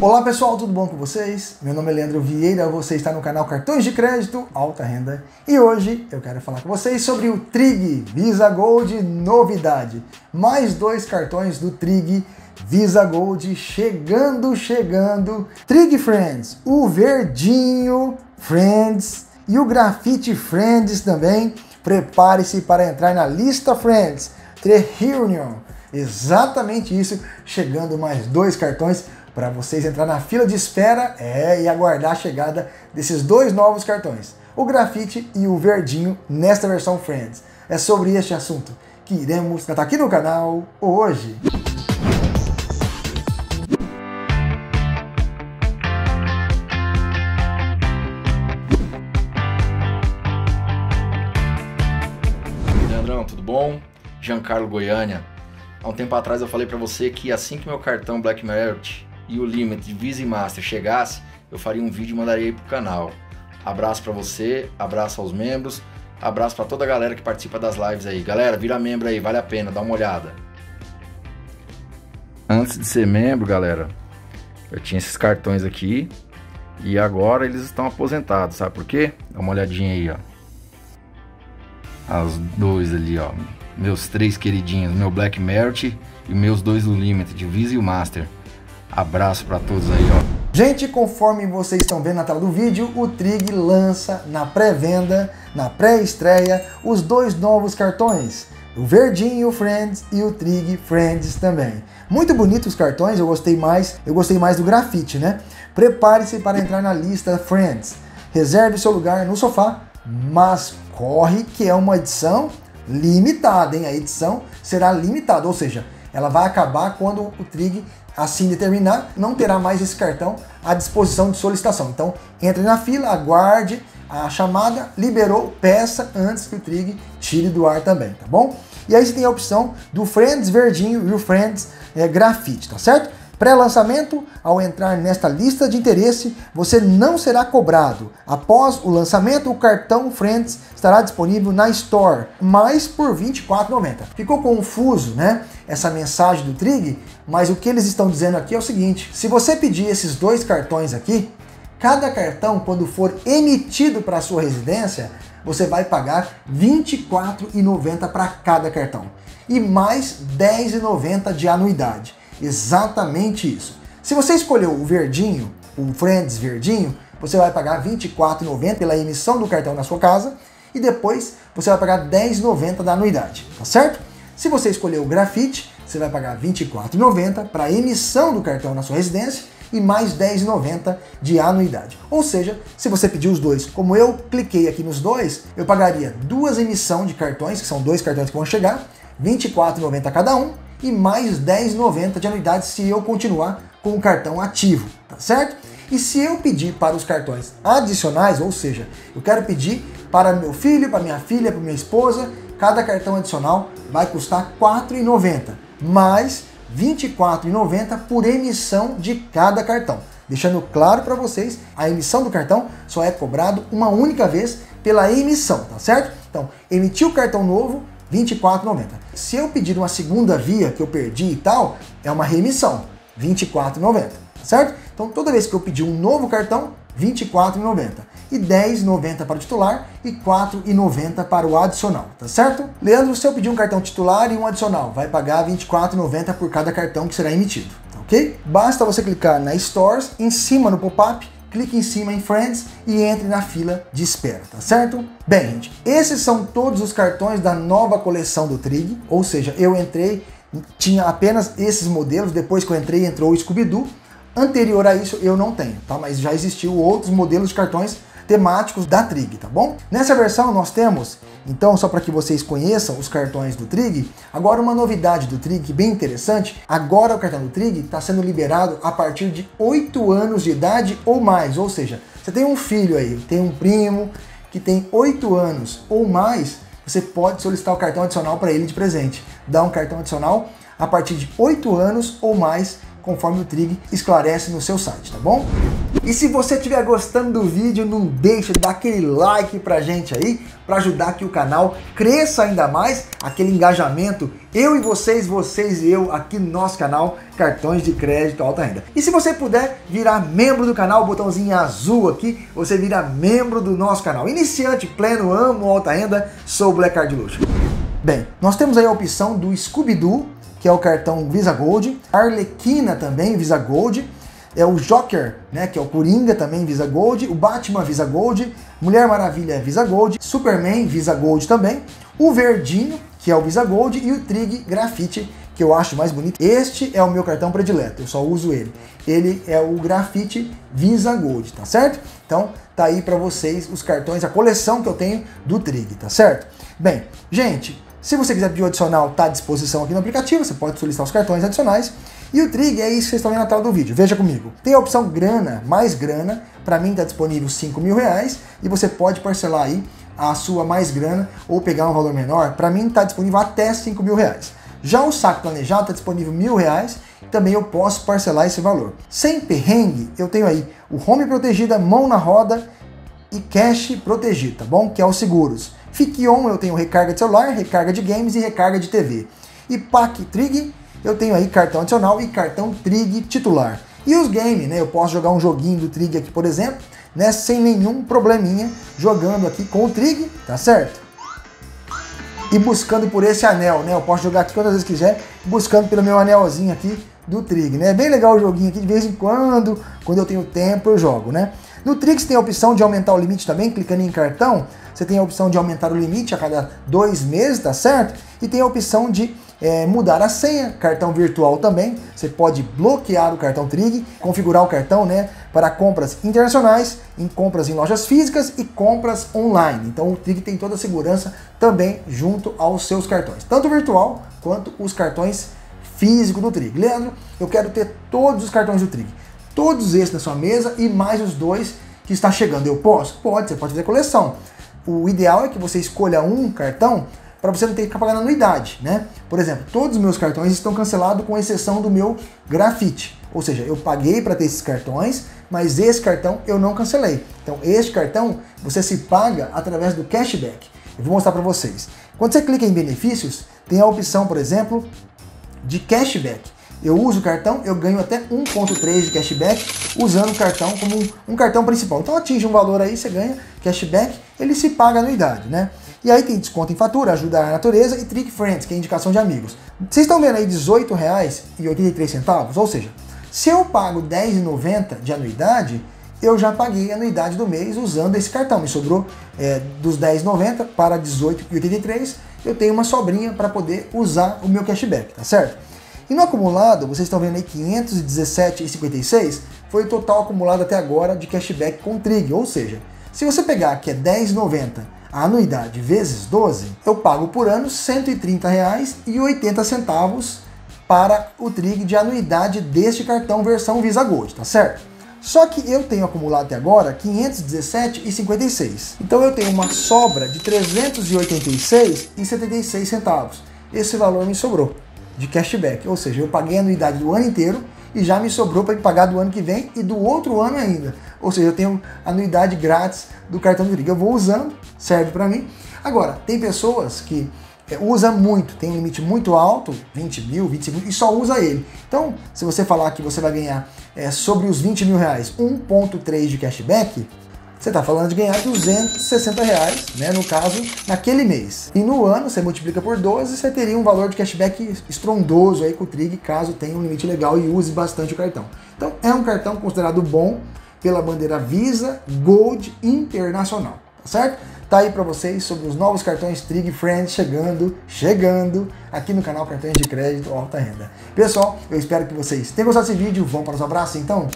Olá pessoal, tudo bom com vocês? Meu nome é Leandro Vieira, você está no canal Cartões de Crédito Alta Renda e hoje eu quero falar com vocês sobre o Trig Visa Gold novidade. Mais dois cartões do Trig Visa Gold chegando, chegando. Trig Friends, o verdinho Friends e o Grafite Friends também. Prepare-se para entrar na lista Friends. The Reunion, exatamente isso, chegando mais dois cartões para vocês entrar na fila de espera é, e aguardar a chegada desses dois novos cartões, o grafite e o verdinho nesta versão Friends. É sobre este assunto que iremos tratar aqui no canal hoje. Leandrão, tudo bom? Giancarlo Goiânia. Há um tempo atrás eu falei para você que assim que meu cartão Black Merit e o limit de Visa e Master chegasse, eu faria um vídeo e mandaria aí pro canal. Abraço para você, abraço aos membros, abraço para toda a galera que participa das lives aí. Galera, vira membro aí, vale a pena, dá uma olhada. Antes de ser membro, galera, eu tinha esses cartões aqui e agora eles estão aposentados, sabe por quê? Dá uma olhadinha aí, ó. As dois ali, ó. Meus três queridinhos, meu Black Merit e meus dois do Limit, de Visa e o Master. Abraço para todos aí, ó. Gente, conforme vocês estão vendo na tela do vídeo, o Trig lança na pré-venda, na pré-estreia, os dois novos cartões. O Verdinho Friends e o Trig Friends também. Muito bonitos os cartões, eu gostei mais, eu gostei mais do grafite, né? Prepare-se para entrar na lista Friends. Reserve seu lugar no sofá, mas corre que é uma edição limitada, hein? A edição será limitada, ou seja, ela vai acabar quando o Trig assim determinar, não terá mais esse cartão à disposição de solicitação. Então, entre na fila, aguarde a chamada, liberou, peça antes que o Trig tire do ar também, tá bom? E aí você tem a opção do Friends verdinho e o Friends é, grafite, tá certo? Pré-lançamento, ao entrar nesta lista de interesse, você não será cobrado. Após o lançamento, o cartão Friends estará disponível na Store, mas por R$ 24,90. Ficou confuso, né? Essa mensagem do Trig, mas o que eles estão dizendo aqui é o seguinte: se você pedir esses dois cartões aqui, cada cartão, quando for emitido para a sua residência, você vai pagar R$ 24,90 para cada cartão e mais R$ 10,90 de anuidade. Exatamente isso. Se você escolheu o verdinho, o Friends verdinho, você vai pagar R$ 24,90 pela emissão do cartão na sua casa e depois você vai pagar R$ 10,90 da anuidade, tá certo? Se você escolheu o grafite, você vai pagar R$ 24,90 para a emissão do cartão na sua residência e mais R$ 10,90 de anuidade. Ou seja, se você pedir os dois, como eu cliquei aqui nos dois, eu pagaria duas emissões de cartões, que são dois cartões que vão chegar, R$ 24,90 cada um, e mais 10,90 de anuidade se eu continuar com o cartão ativo, tá certo? E se eu pedir para os cartões adicionais, ou seja, eu quero pedir para meu filho, para minha filha, para minha esposa, cada cartão adicional vai custar R$ 4,90, mais R$ 24,90 por emissão de cada cartão. Deixando claro para vocês, a emissão do cartão só é cobrado uma única vez pela emissão, tá certo? Então, emitiu o cartão novo, 24,90. Se eu pedir uma segunda via que eu perdi e tal, é uma remissão, 24,90, certo? Então toda vez que eu pedir um novo cartão, 24,90 e 10,90 para o titular e 4,90 para o adicional, tá certo? Leandro, se eu pedir um cartão titular e um adicional, vai pagar 24,90 por cada cartão que será emitido, tá ok? Basta você clicar na Stores, em cima no pop-up, clique em cima em Friends e entre na fila de espera, tá certo? Bem, gente, esses são todos os cartões da nova coleção do Trig, ou seja, eu entrei, tinha apenas esses modelos, depois que eu entrei entrou o Scooby-Doo, anterior a isso eu não tenho, tá? Mas já existiu outros modelos de cartões temáticos da Trig, tá bom? Nessa versão nós temos, então só para que vocês conheçam os cartões do Trig, agora uma novidade do Trig bem interessante, agora o cartão do Trig está sendo liberado a partir de 8 anos de idade ou mais, ou seja, você tem um filho aí, tem um primo que tem 8 anos ou mais, você pode solicitar o cartão adicional para ele de presente. Dá um cartão adicional a partir de 8 anos ou mais conforme o Trig esclarece no seu site, tá bom? E se você estiver gostando do vídeo, não deixe de dar aquele like pra gente aí, para ajudar que o canal cresça ainda mais, aquele engajamento, eu e vocês, vocês e eu, aqui no nosso canal, Cartões de Crédito Alta Renda. E se você puder virar membro do canal, o botãozinho azul aqui, você vira membro do nosso canal. Iniciante, pleno, amo alta renda, sou Black Card Luxo. Bem, nós temos aí a opção do Scooby-Doo, que é o cartão Visa Gold, Arlequina também, Visa Gold, é o Joker, né, que é o Coringa também Visa Gold, o Batman Visa Gold, Mulher Maravilha Visa Gold, Superman Visa Gold também, o Verdinho, que é o Visa Gold, e o Trig Grafite, que eu acho mais bonito. Este é o meu cartão predileto, eu só uso ele. Ele é o Grafite Visa Gold, tá certo? Então, tá aí para vocês os cartões, a coleção que eu tenho do Trig, tá certo? Bem, gente, se você quiser pedir o adicional, está à disposição aqui no aplicativo, você pode solicitar os cartões adicionais. E o Trig é isso que vocês estão vendo na tela do vídeo. Veja comigo. Tem a opção grana, mais grana. Para mim está disponível 5 mil reais. E você pode parcelar aí a sua mais grana ou pegar um valor menor. Para mim está disponível até 5 mil reais. Já o saco planejado está disponível mil reais. Também eu posso parcelar esse valor. Sem perrengue, eu tenho aí o home protegida, mão na roda e cash protegido, tá bom? Que é os seguros. Fique on, eu tenho recarga de celular, recarga de games e recarga de TV. E PAC Trig, eu tenho aí cartão adicional e cartão Trig titular. E os games, né? Eu posso jogar um joguinho do Trig aqui, por exemplo, né? Sem nenhum probleminha, jogando aqui com o Trig, tá certo? E buscando por esse anel, né? Eu posso jogar aqui quantas vezes quiser, buscando pelo meu anelzinho aqui do Trig, né? É bem legal o joguinho aqui, de vez em quando, quando eu tenho tempo, eu jogo, né? No Trix tem a opção de aumentar o limite também, clicando em cartão, você tem a opção de aumentar o limite a cada dois meses, tá certo? E tem a opção de é, mudar a senha, cartão virtual também. Você pode bloquear o cartão Trig, configurar o cartão né, para compras internacionais, em compras em lojas físicas e compras online. Então o Trig tem toda a segurança também junto aos seus cartões, tanto virtual quanto os cartões físicos do Trig. Leandro, eu quero ter todos os cartões do Trig, todos esses na sua mesa e mais os dois que está chegando. Eu posso? Pode, você pode fazer coleção o ideal é que você escolha um cartão para você não ter que ficar pagando anuidade, né? Por exemplo, todos os meus cartões estão cancelados com exceção do meu grafite. Ou seja, eu paguei para ter esses cartões, mas esse cartão eu não cancelei. Então, este cartão você se paga através do cashback. Eu vou mostrar para vocês. Quando você clica em benefícios, tem a opção, por exemplo, de cashback eu uso o cartão, eu ganho até 1.3 de cashback usando o cartão como um, cartão principal. Então atinge um valor aí, você ganha cashback, ele se paga anuidade, né? E aí tem desconto em fatura, ajuda a natureza e Trick Friends, que é indicação de amigos. Vocês estão vendo aí R$18,83, ou seja, se eu pago R$10,90 de anuidade, eu já paguei a anuidade do mês usando esse cartão. Me sobrou é, dos R$10,90 para R$18,83, eu tenho uma sobrinha para poder usar o meu cashback, tá certo? E no acumulado, vocês estão vendo aí 517,56 foi o total acumulado até agora de cashback com Trig, ou seja, se você pegar que é 10,90 a anuidade vezes 12, eu pago por ano R$ 130,80 para o Trig de anuidade deste cartão versão Visa Gold, tá certo? Só que eu tenho acumulado até agora 517,56. Então eu tenho uma sobra de 386,76 centavos. Esse valor me sobrou de cashback. Ou seja, eu paguei a anuidade do ano inteiro e já me sobrou para pagar do ano que vem e do outro ano ainda. Ou seja, eu tenho anuidade grátis do cartão do Liga. Eu vou usando, serve para mim. Agora, tem pessoas que é, usa muito, tem um limite muito alto, 20 mil, 25 mil, e só usa ele. Então, se você falar que você vai ganhar é, sobre os 20 mil reais 1.3 de cashback, você está falando de ganhar 260 reais, né, no caso, naquele mês. E no ano, você multiplica por 12, você teria um valor de cashback estrondoso aí com o Trig, caso tenha um limite legal e use bastante o cartão. Então, é um cartão considerado bom pela bandeira Visa Gold Internacional, tá certo? Tá aí para vocês sobre os novos cartões Trig Friends chegando, chegando aqui no canal Cartões de Crédito Alta Renda. Pessoal, eu espero que vocês tenham gostado desse vídeo. Vamos para os abraços então?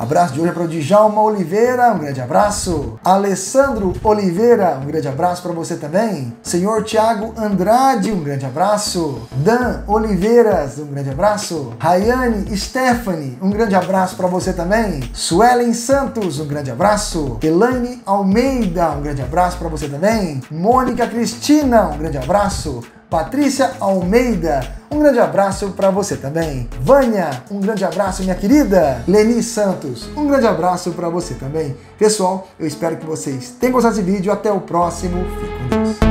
Abraço de hoje é para o Djalma Oliveira, um grande abraço. Alessandro Oliveira, um grande abraço para você também. Senhor Tiago Andrade, um grande abraço. Dan Oliveiras, um grande abraço. Rayane Stephanie, um grande abraço para você também. Suelen Santos, um grande abraço. Elaine Almeida, um grande abraço para você também. Mônica Cristina, um grande abraço. Patrícia Almeida, um grande abraço para você também. Vânia, um grande abraço, minha querida. Leni Santos, um grande abraço para você também. Pessoal, eu espero que vocês tenham gostado desse vídeo. Até o próximo. Fique com Deus.